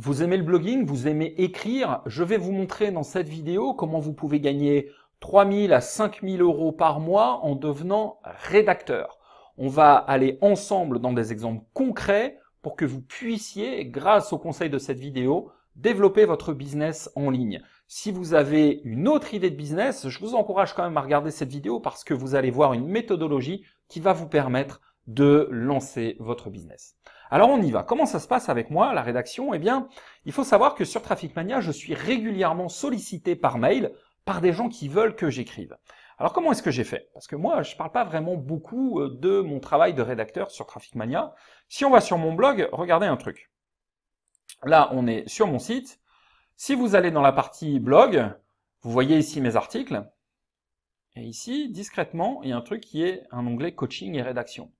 Vous aimez le blogging, vous aimez écrire. Je vais vous montrer dans cette vidéo comment vous pouvez gagner 3000 à 5000 euros par mois en devenant rédacteur. On va aller ensemble dans des exemples concrets pour que vous puissiez, grâce au conseil de cette vidéo, développer votre business en ligne. Si vous avez une autre idée de business, je vous encourage quand même à regarder cette vidéo parce que vous allez voir une méthodologie qui va vous permettre de lancer votre business. Alors on y va. Comment ça se passe avec moi, la rédaction? Eh bien, il faut savoir que sur Traffic Mania, je suis régulièrement sollicité par mail par des gens qui veulent que j'écrive. Alors comment est-ce que j'ai fait? Parce que moi, je ne parle pas vraiment beaucoup euh, de mon travail de rédacteur sur Traffic Mania. Si on va sur mon blog, regardez un truc. Là, on est sur mon site. Si vous allez dans la partie blog, vous voyez ici mes articles. Et ici, discrètement, il y a un truc qui est un onglet coaching et rédaction.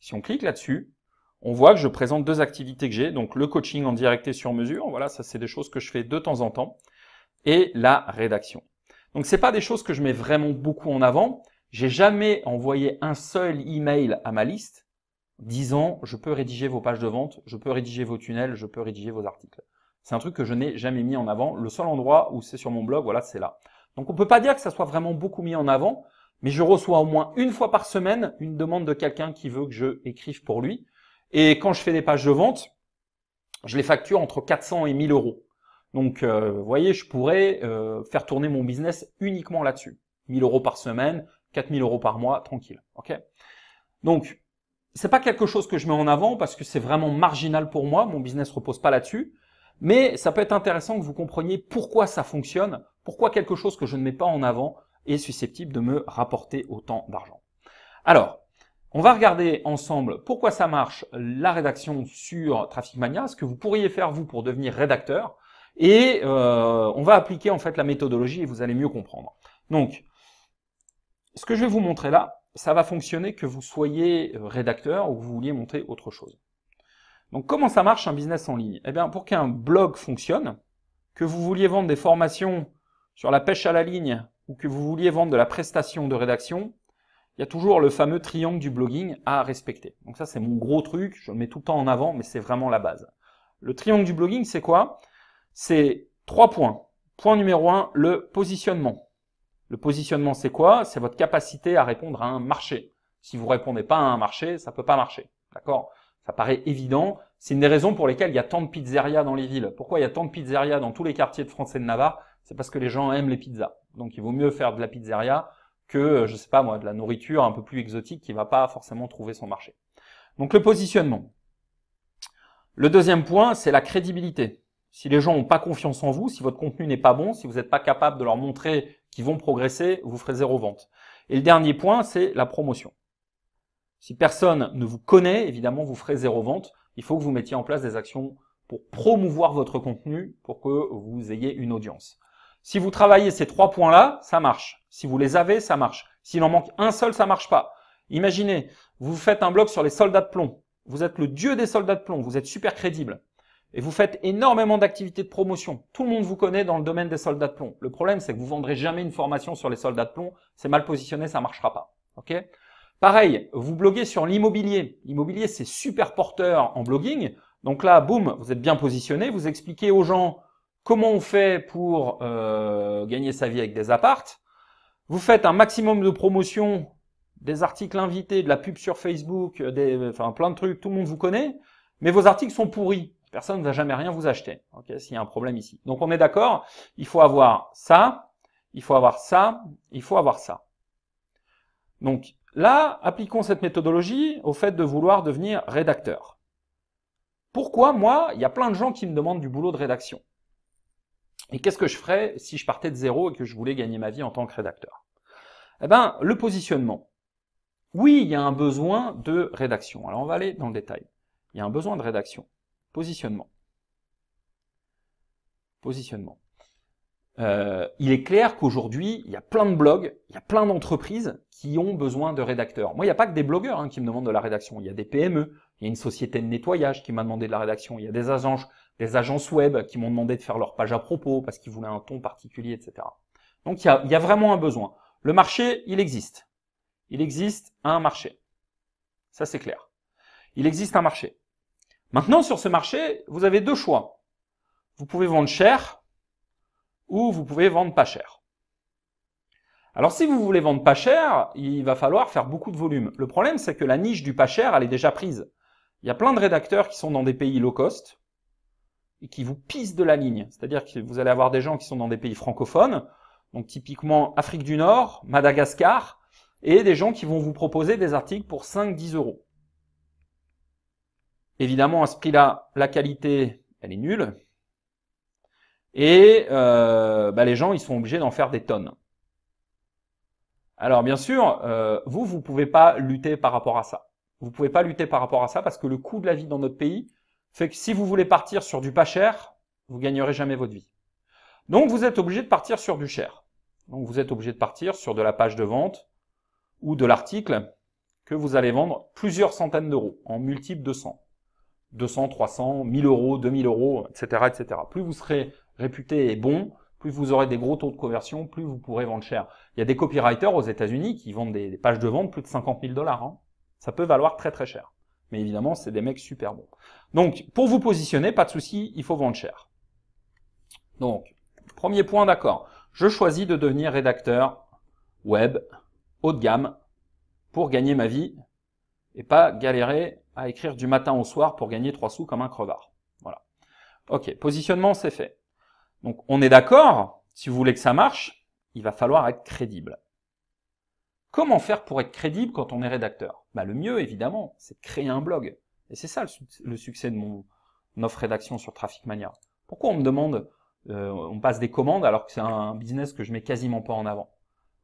Si on clique là-dessus, on voit que je présente deux activités que j'ai, donc le coaching en direct et sur mesure, voilà, ça c'est des choses que je fais de temps en temps, et la rédaction. Donc c'est pas des choses que je mets vraiment beaucoup en avant. J'ai jamais envoyé un seul email à ma liste disant je peux rédiger vos pages de vente, je peux rédiger vos tunnels, je peux rédiger vos articles. C'est un truc que je n'ai jamais mis en avant. Le seul endroit où c'est sur mon blog, voilà, c'est là. Donc on peut pas dire que ça soit vraiment beaucoup mis en avant, mais je reçois au moins une fois par semaine une demande de quelqu'un qui veut que je écrive pour lui. Et quand je fais des pages de vente, je les facture entre 400 et 1000 euros. Donc, euh, vous voyez, je pourrais euh, faire tourner mon business uniquement là-dessus. 1000 euros par semaine, 4000 euros par mois, tranquille. Ok Donc, c'est pas quelque chose que je mets en avant parce que c'est vraiment marginal pour moi. Mon business repose pas là-dessus. Mais ça peut être intéressant que vous compreniez pourquoi ça fonctionne, pourquoi quelque chose que je ne mets pas en avant est susceptible de me rapporter autant d'argent. Alors, on va regarder ensemble pourquoi ça marche la rédaction sur Traffic Mania, ce que vous pourriez faire vous pour devenir rédacteur, et euh, on va appliquer en fait la méthodologie et vous allez mieux comprendre. Donc, ce que je vais vous montrer là, ça va fonctionner que vous soyez rédacteur ou que vous vouliez monter autre chose. Donc, comment ça marche un business en ligne? Eh bien, pour qu'un blog fonctionne, que vous vouliez vendre des formations sur la pêche à la ligne ou que vous vouliez vendre de la prestation de rédaction, il y a toujours le fameux triangle du blogging à respecter. Donc ça, c'est mon gros truc, je le mets tout le temps en avant, mais c'est vraiment la base. Le triangle du blogging, c'est quoi? C'est trois points. Point numéro un, le positionnement. Le positionnement, c'est quoi? C'est votre capacité à répondre à un marché. Si vous répondez pas à un marché, ça peut pas marcher. D'accord? Ça paraît évident. C'est une des raisons pour lesquelles il y a tant de pizzerias dans les villes. Pourquoi il y a tant de pizzerias dans tous les quartiers de France et de Navarre? C'est parce que les gens aiment les pizzas. Donc il vaut mieux faire de la pizzeria que, je sais pas moi, de la nourriture un peu plus exotique qui va pas forcément trouver son marché. Donc le positionnement. Le deuxième point, c'est la crédibilité. Si les gens n'ont pas confiance en vous, si votre contenu n'est pas bon, si vous n'êtes pas capable de leur montrer qu'ils vont progresser, vous ferez zéro vente. Et le dernier point, c'est la promotion. Si personne ne vous connaît, évidemment, vous ferez zéro vente. Il faut que vous mettiez en place des actions pour promouvoir votre contenu pour que vous ayez une audience. Si vous travaillez ces trois points-là, ça marche. Si vous les avez, ça marche. S'il en manque un seul, ça marche pas. Imaginez, vous faites un blog sur les soldats de plomb. Vous êtes le dieu des soldats de plomb. Vous êtes super crédible. Et vous faites énormément d'activités de promotion. Tout le monde vous connaît dans le domaine des soldats de plomb. Le problème, c'est que vous vendrez jamais une formation sur les soldats de plomb. C'est mal positionné, ça marchera pas. OK? Pareil, vous bloguez sur l'immobilier. L'immobilier, c'est super porteur en blogging. Donc là, boum, vous êtes bien positionné. Vous expliquez aux gens Comment on fait pour euh, gagner sa vie avec des appartes? Vous faites un maximum de promotion, des articles invités, de la pub sur Facebook, des, enfin plein de trucs, tout le monde vous connaît, mais vos articles sont pourris. Personne ne va jamais rien vous acheter. Ok, s'il y a un problème ici. Donc on est d'accord. Il faut avoir ça, il faut avoir ça, il faut avoir ça. Donc là, appliquons cette méthodologie au fait de vouloir devenir rédacteur. Pourquoi moi, il y a plein de gens qui me demandent du boulot de rédaction? Et qu'est-ce que je ferais si je partais de zéro et que je voulais gagner ma vie en tant que rédacteur? Eh ben, le positionnement. Oui, il y a un besoin de rédaction. Alors on va aller dans le détail. Il y a un besoin de rédaction. Positionnement. Positionnement. Euh, il est clair qu'aujourd'hui, il y a plein de blogs, il y a plein d'entreprises qui ont besoin de rédacteurs. Moi, il n'y a pas que des blogueurs hein, qui me demandent de la rédaction. Il y a des PME, il y a une société de nettoyage qui m'a demandé de la rédaction, il y a des agences, des agences web qui m'ont demandé de faire leur page à propos parce qu'ils voulaient un ton particulier, etc. Donc il y, a, vraiment un besoin. Le marché, il existe. Il existe un marché. Ça, c'est clair. Il existe un marché. Maintenant, sur ce marché, vous avez deux choix. vous pouvez vendre cher ou vous pouvez vendre pas cher. Alors si vous voulez vendre pas cher, il va falloir faire beaucoup de volume. Le problème, c'est que la niche du pas cher, elle est déjà prise. Il y a plein de rédacteurs qui sont dans des pays low cost et qui vous pissent de la ligne. C'est-à-dire que vous allez avoir des gens qui sont dans des pays francophones, donc typiquement Afrique du Nord, Madagascar, et des gens qui vont vous proposer des articles pour 5-10 euros. Évidemment, à ce prix-là, la qualité, elle est nulle. Et euh, bah, les gens, ils sont obligés d'en faire des tonnes. Alors bien sûr, euh, vous, vous pouvez pas lutter par rapport à ça. Vous pouvez pas lutter par rapport à ça parce que le coût de la vie dans notre pays fait que si vous voulez partir sur du pas cher, vous gagnerez jamais votre vie. Donc vous êtes obligé de partir sur du cher. Donc vous êtes obligé de partir sur de la page de vente ou de l'article que vous allez vendre plusieurs centaines d'euros en multiple de 100. 200, 300, 1000 euros, 2000 euros, etc., etc. Plus vous serez réputé et bon, plus vous aurez des gros taux de conversion, plus vous pourrez vendre cher. Il y a des copywriters aux États-Unis qui vendent des, pages de vente plus de 50 000 dollars. Hein. Ça peut valoir très très cher. Mais évidemment, c'est des mecs super bons. Donc, pour vous positionner, pas de souci, il faut vendre cher. Donc, premier point, d'accord. Je choisis de devenir rédacteur web haut de gamme pour gagner ma vie et pas galérer à écrire du matin au soir pour gagner 3 sous comme un crevard. Voilà. Ok, positionnement, c'est fait. Donc on est d'accord, si vous voulez que ça marche, il va falloir être crédible. Comment faire pour être crédible quand on est rédacteur? Bah, Le mieux, évidemment, c'est de créer un blog. Et c'est ça le, succès de mon offre rédaction sur Traffic Mania. Pourquoi on me demande, euh, on passe des commandes alors que c'est un business que je mets quasiment pas en avant?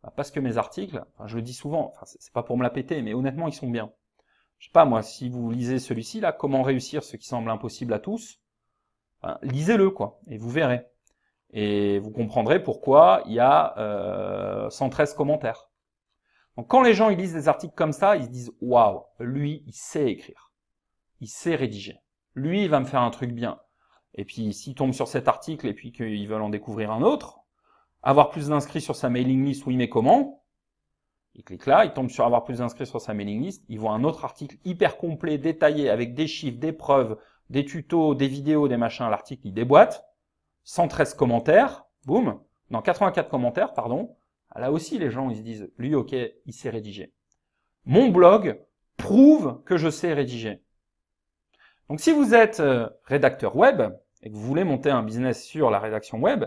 Bah, Parce que mes articles, je le dis souvent, c'est pas pour me la péter, mais honnêtement, ils sont bien. Je sais pas moi, si vous lisez celui-ci là, comment réussir ce qui semble impossible à tous, ben, lisez-le quoi, et vous verrez. Et vous comprendrez pourquoi il y a euh, 113 commentaires. Donc quand les gens ils lisent des articles comme ça, ils se disent waouh, lui il sait écrire, il sait rédiger, lui il va me faire un truc bien. Et puis s'ils tombent sur cet article et puis qu'ils veulent en découvrir un autre, avoir plus d'inscrits sur sa mailing list, oui mais comment Ils cliquent là, ils tombent sur avoir plus d'inscrits sur sa mailing list, ils voient un autre article hyper complet, détaillé, avec des chiffres, des preuves, des tutos, des vidéos, des machins, l'article il déboîte, 113 commentaires, boum, non 84 commentaires, pardon. Là aussi, les gens ils se disent, lui, ok, il sait rédiger. Mon blog prouve que je sais rédiger. Donc, si vous êtes euh, rédacteur web et que vous voulez monter un business sur la rédaction web,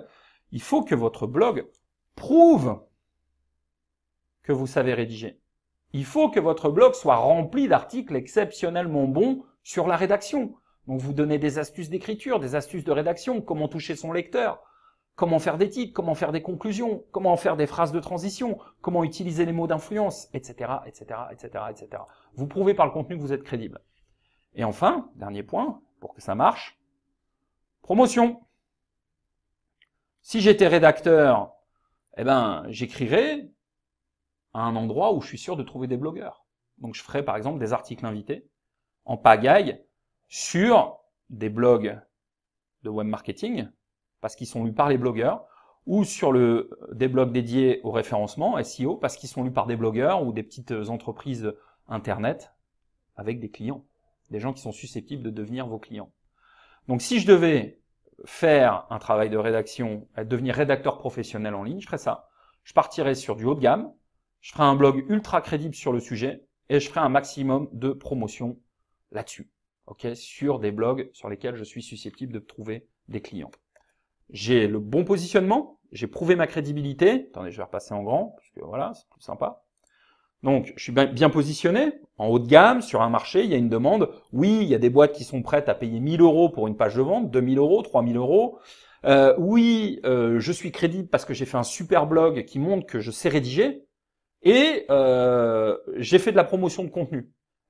il faut que votre blog prouve que vous savez rédiger. Il faut que votre blog soit rempli d'articles exceptionnellement bons sur la rédaction. Donc vous donnez des astuces d'écriture, des astuces de rédaction, comment toucher son lecteur, comment faire des titres, comment faire des conclusions, comment faire des phrases de transition, comment utiliser les mots d'influence, etc., etc., etc., etc. Vous prouvez par le contenu que vous êtes crédible. Et enfin, dernier point, pour que ça marche, promotion. Si j'étais rédacteur, eh ben, j'écrirais à un endroit où je suis sûr de trouver des blogueurs. Donc je ferais par exemple des articles invités en pagaille sur des blogs de web marketing, parce qu'ils sont lus par les blogueurs, ou sur le, des blogs dédiés au référencement, SEO, parce qu'ils sont lus par des blogueurs ou des petites entreprises Internet avec des clients, des gens qui sont susceptibles de devenir vos clients. Donc si je devais faire un travail de rédaction, devenir rédacteur professionnel en ligne, je ferais ça. Je partirais sur du haut de gamme, je ferais un blog ultra crédible sur le sujet et je ferais un maximum de promotion là-dessus ok, sur des blogs sur lesquels je suis susceptible de trouver des clients. J'ai le bon positionnement, j'ai prouvé ma crédibilité. Attendez, je vais repasser en grand, parce que voilà, c'est plus sympa. Donc, je suis bien positionné, en haut de gamme, sur un marché, il y a une demande. Oui, il y a des boîtes qui sont prêtes à payer 1000 euros pour une page de vente, 2000 euros, 3000 euros. Euh, oui, euh, je suis crédible parce que j'ai fait un super blog qui montre que je sais rédiger. Et euh, j'ai fait de la promotion de contenu.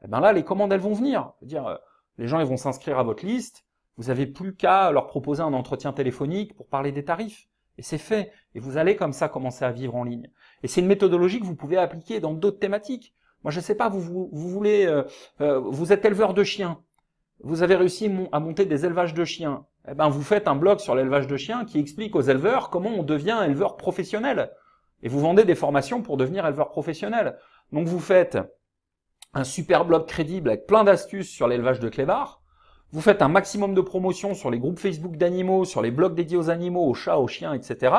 Et eh ben là, les commandes, elles vont venir. dire, les gens ils vont s'inscrire à votre liste. Vous n'avez plus qu'à leur proposer un entretien téléphonique pour parler des tarifs. Et c'est fait. Et vous allez comme ça commencer à vivre en ligne. Et c'est une méthodologie que vous pouvez appliquer dans d'autres thématiques. Moi, je ne sais pas, vous, vous, voulez, euh, euh, vous êtes éleveur de chiens. Vous avez réussi à monter des élevages de chiens. Eh ben, vous faites un blog sur l'élevage de chiens qui explique aux éleveurs comment on devient éleveur professionnel. Et vous vendez des formations pour devenir éleveur professionnel. Donc vous faites un super blog crédible avec plein d'astuces sur l'élevage de clébards. Vous faites un maximum de promotions sur les groupes Facebook d'animaux, sur les blogs dédiés aux animaux, aux chats, aux chiens, etc.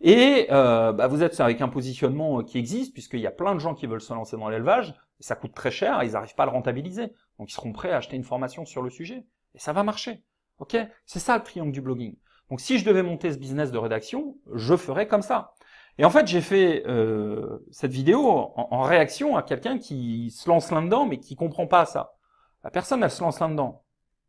Et euh, bah, vous êtes avec un positionnement qui existe, puisqu'il y a plein de gens qui veulent se lancer dans l'élevage, ça coûte très cher, ils n'arrivent pas à le rentabiliser. Donc ils seront prêts à acheter une formation sur le sujet. Et ça va marcher. Ok? C'est ça le triangle du blogging. Donc si je devais monter ce business de rédaction, je ferais comme ça. Et en fait, j'ai fait euh, cette vidéo en, en réaction à quelqu'un qui se lance là-dedans, mais qui comprend pas ça. La personne, elle se lance là-dedans.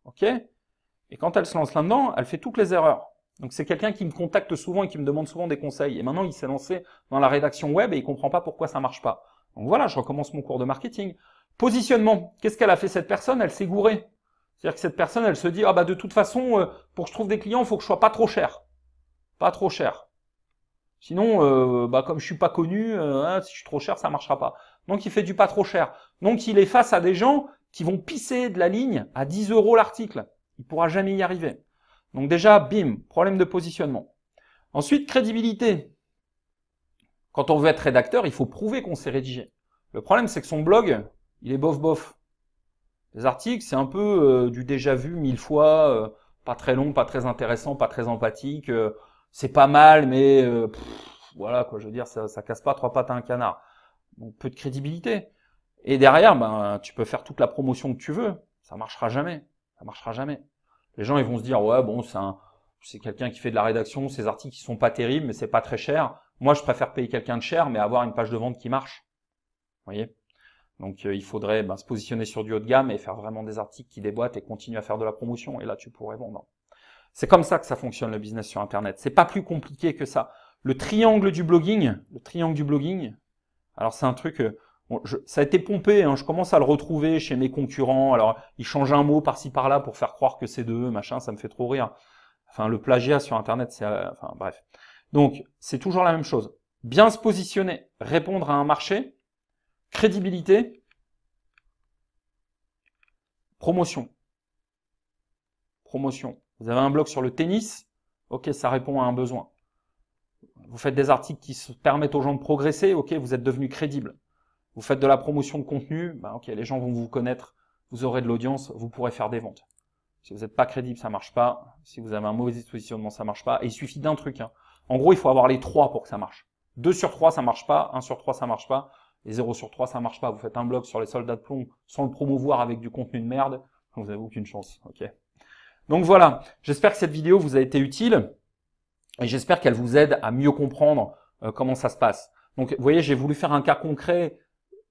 Ok Et quand elle se lance là-dedans, elle fait toutes les erreurs. Donc c'est quelqu'un qui me contacte souvent et qui me demande souvent des conseils. Et maintenant, il s'est lancé dans la rédaction web et il comprend pas pourquoi ça marche pas. Donc voilà, je recommence mon cours de marketing. Positionnement. Qu'est-ce qu'elle a fait cette personne? Elle s'est gourée. C'est-à-dire que cette personne, elle se dit, ah bah de toute façon, euh, pour que je trouve des clients, il faut que je sois pas trop cher. Pas trop cher. Sinon, euh, bah comme je suis pas connu, euh, hein, si je suis trop cher, ça marchera pas. Donc il fait du pas trop cher. Donc il est face à des gens qui vont pisser de la ligne à 10 euros l'article. Il pourra jamais y arriver. Donc déjà, bim, problème de positionnement. Ensuite, crédibilité. Quand on veut être rédacteur, il faut prouver qu'on sait rédiger. Le problème, c'est que son blog, il est bof-bof. Les articles, c'est un peu euh, du déjà vu mille fois, euh, pas très long, pas très intéressant, pas très empathique. Euh, c'est pas mal, mais voilà quoi, je veux dire, ça, ça casse pas trois pattes à un canard. Donc peu de crédibilité. Et derrière, ben, tu peux faire toute la promotion que tu veux, ça marchera jamais. Ça marchera jamais. Les gens, ils vont se dire, ouais, bon, c'est c'est quelqu'un qui fait de la rédaction, ces articles qui sont pas terribles, mais c'est pas très cher. Moi, je préfère payer quelqu'un de cher, mais avoir une page de vente qui marche. Vous voyez? Donc, euh, il faudrait ben, se positionner sur du haut de gamme et faire vraiment des articles qui déboîtent et continuer à faire de la promotion. Et là, tu pourrais vendre. C'est comme ça que ça fonctionne le business sur Internet. C'est pas plus compliqué que ça. Le triangle du blogging, le triangle du blogging. Alors, c'est un truc. Euh, ça a été pompé, hein, je commence à le retrouver chez mes concurrents. Alors, ils changent un mot par-ci par-là pour faire croire que c'est d'eux, machin, ça me fait trop rire. Enfin, le plagiat sur Internet, c'est... Euh, enfin, bref. Donc, c'est toujours la même chose. Bien se positionner, répondre à un marché, crédibilité, promotion. Promotion. Vous avez un blog sur le tennis, ok, ça répond à un besoin. Vous faites des articles qui permettent aux gens de progresser, ok, vous êtes devenu crédible. Vous faites de la promotion de contenu, bah ok, les gens vont vous connaître, vous aurez de l'audience, vous pourrez faire des ventes. Si vous n'êtes pas crédible, ça marche pas. Si vous avez un mauvais positionnement, ça marche pas. Et il suffit d'un truc. Hein. En gros, il faut avoir les trois pour que ça marche. 2 sur 3, ça marche pas. 1 sur 3, ça marche pas. Et 0 sur 3, ça marche pas. Vous faites un blog sur les soldats de plomb sans le promouvoir avec du contenu de merde. Vous n'avez aucune chance. Ok. Donc voilà. J'espère que cette vidéo vous a été utile. Et j'espère qu'elle vous aide à mieux comprendre euh, comment ça se passe. Donc, vous voyez, j'ai voulu faire un cas concret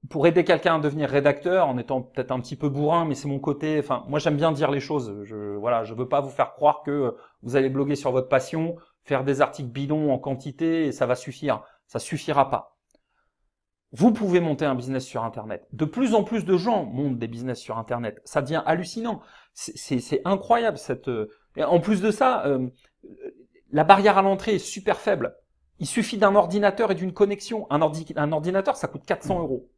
pour aider quelqu'un à devenir rédacteur, en étant peut-être un petit peu bourrin, mais c'est mon côté. Enfin, moi j'aime bien dire les choses. Je voilà, je veux pas vous faire croire que vous allez bloguer sur votre passion, faire des articles bidons en quantité et ça va suffire. Ça suffira pas. Vous pouvez monter un business sur Internet. De plus en plus de gens montent des business sur Internet. Ça devient hallucinant. C'est incroyable cette. en plus de ça, euh, la barrière à l'entrée est super faible. Il suffit d'un ordinateur et d'une connexion. Un, un ordinateur, ça coûte 400 euros.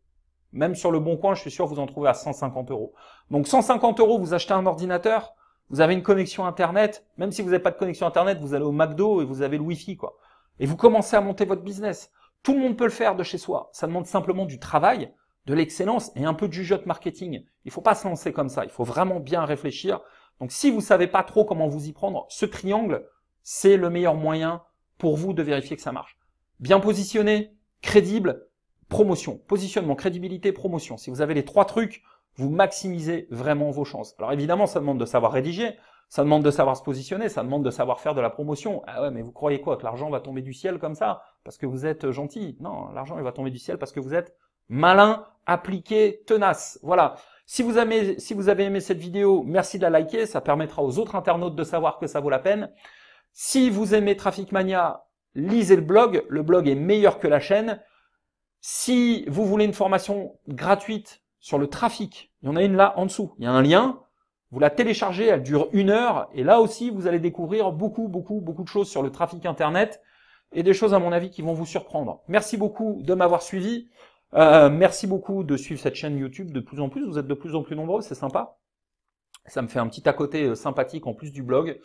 Même sur le bon coin, je suis sûr, vous en trouvez à 150 euros. Donc 150 euros, vous achetez un ordinateur, vous avez une connexion Internet. Même si vous n'avez pas de connexion Internet, vous allez au McDo et vous avez le Wi-Fi, quoi. Et vous commencez à monter votre business. Tout le monde peut le faire de chez soi. Ça demande simplement du travail, de l'excellence et un peu de jugeote marketing. Il faut pas se lancer comme ça. Il faut vraiment bien réfléchir. Donc si vous savez pas trop comment vous y prendre, ce triangle, c'est le meilleur moyen pour vous de vérifier que ça marche. Bien positionné, crédible, promotion, positionnement, crédibilité, promotion. Si vous avez les trois trucs, vous maximisez vraiment vos chances. Alors évidemment, ça demande de savoir rédiger, ça demande de savoir se positionner, ça demande de savoir faire de la promotion. Ah ouais, mais vous croyez quoi Que l'argent va tomber du ciel comme ça parce que vous êtes gentil? Non, l'argent il va tomber du ciel parce que vous êtes malin, appliqué, tenace. Voilà. Si vous, avez, si vous avez aimé cette vidéo, merci de la liker, ça permettra aux autres internautes de savoir que ça vaut la peine. Si vous aimez Traffic Mania, lisez le blog, le blog est meilleur que la chaîne. Si vous voulez une formation gratuite sur le trafic, il y en a une là en dessous. Il y a un lien. Vous la téléchargez, elle dure une heure. Et là aussi, vous allez découvrir beaucoup, beaucoup, beaucoup de choses sur le trafic Internet et des choses, à mon avis, qui vont vous surprendre. Merci beaucoup de m'avoir suivi. Euh, merci beaucoup de suivre cette chaîne YouTube de plus en plus. Vous êtes de plus en plus nombreux, c'est sympa. Ça me fait un petit à côté euh, sympathique en plus du blog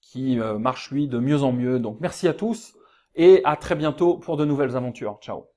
qui euh, marche lui de mieux en mieux. Donc merci à tous et à très bientôt pour de nouvelles aventures. Ciao